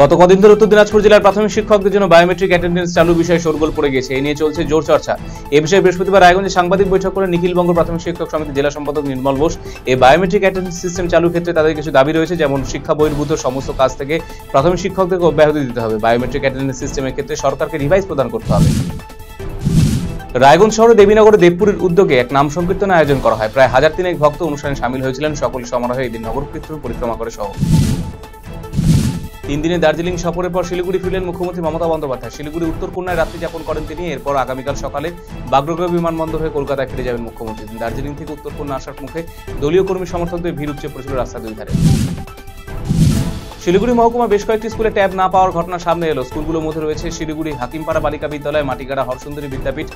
গত কদিন ধরে উত্তর দিনাজপুর জেলার প্রাথমিক শিক্ষকদের জন্য বায়োমেট্রিক অ্যাটেন্ডেন্স চালু বিষয়ে শোরগোল পড়ে গেছে। এই নিয়ে চলছে জোর চর্চা। এ বিষয়ে বৃহস্পতিবার রায়গঞ্জে সাংবাদিক বৈঠক করে নিখিলবঙ্গ প্রাথমিক শিক্ষক সমিতি জেলা সম্পাদক নির্মল বোস এই বায়োমেট্রিক অ্যাটেন্ডেন্স সিস্টেম চালু ক্ষেত্রে তাদের কিছু দাবি রয়েছে, যেমন শিক্ষা বহির্ভূত সমস্ত কাজ থেকে প্রাথমিক শিক্ষকদেরকে অব্যাহতি দিতে হবে। বায়োমেট্রিক অ্যাটেন্ডেন্স সিস্টেমের ক্ষেত্রে সরকারকে রিভাইজ প্রদান করতে হবে। রায়গঞ্জ শহরে দেবীনগরে দেবপুরের উদ্যোগে এক নাম সংকীর্তন আয়োজন করা হয়। প্রায় হাজার তিনেক ভক্ত অনুষ্ঠানে সামিল হয়েছিলেন। সকল সমারোহে এদিন নগর কীর্তন পরিক্রমা করে সহ তিন দিনে দার্জিলিং সফরের পর শিলিগুড়ি ফিরলেন মুখ্যমন্ত্রী মমতা বন্দ্যোপাধ্যায়। শিলিগুড়ি উত্তর কন্যায় রাত্রি যাপন করেন তিনি, এরপর আগামীকাল সকালে বাগডোগরা বিমানবন্দর হয়ে কলকাতায় ফিরে যাবেন মুখ্যমন্ত্রী। দার্জিলিং থেকে উত্তর কন্যা আসার মুখে দলীয় কর্মী সমর্থকদের ভিড় উপচে পড়েছিল রাস্তা দুই ধারে। শিলিগুড়ি মহকুমা বেশ কয়েকটি স্কুলে ট্যাব না পাওয়ার ঘটনা সামনে এলো। স্কুলগুলোর মধ্যে রয়েছে শিলিগুড়ি, হাকিমপাড়া বালিকা বিদ্যালয়, Matigara, Harasundari Vidyapith,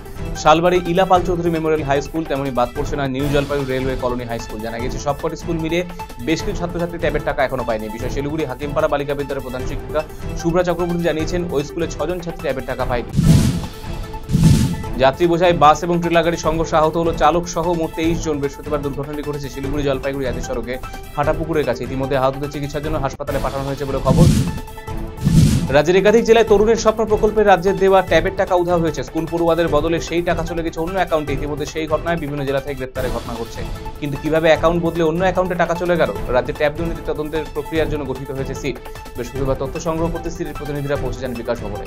Salbari, Ilapal Chowdhury memorial high school, তেমনি বাদ পড়ছে না new Jalpaiguri railway colony high school. জানা গেছে, সবকটি স্কুল মিলে বেশ কিছু ছাত্রছাত্রী ট্যাবের টাকা এখনও পায়নি। বিষয় শিলিগুড়ি, হাকিমপাড়া বালিকা বিদ্যালয়ের প্রধান শিক্ষিকা শুভ্রা চক্রবর্তী জানিয়েছেন, ওই স্কুলে ছজন ছাত্রী ট্যাবের টাকা পায়নি। যাত্রী বোঝাই বাস এবং ট্রেলার গাড়ির সংঘর্ষে আহত হলো চালক সহ মোট তেইশ জন। বৃহস্পতিবার দুর্ঘটনাটি ঘটেছে শিলিগুড়ি জলপাইগুড়ি জাতীয় সড়কে ফাটাপুকুরের কাছে। ইতিমধ্যে আহতদের চিকিৎসার জন্য হাসপাতালে পাঠানো হয়েছে বলে খবর। রাজ্যের একাধিক জেলায় তরুণের স্বপ্ন প্রকল্পে রাজ্যের দেওয়া ট্যাবের টাকা উধাও হয়েছে। স্কুল পড়ুয়াদের বদলে সেই টাকা চলে গেছে অন্য অ্যাকাউন্টে। ইতিমধ্যে সেই ঘটনায় বিভিন্ন জেলা থেকে গ্রেপ্তারের ঘটনা ঘটছে। কিন্তু কীভাবে অ্যাকাউন্ট বদলে অন্য অ্যাকাউন্টে টাকা চলে গেল? রাজ্যের ট্যাব দুর্নীতি তদন্তের প্রক্রিয়ার জন্য গঠিত হয়েছে সিট। বৃহস্পতিবার তথ্য সংগ্রহ করতে সিটের প্রতিনিধিরা পৌঁছে যান বিকাশ ভবনে।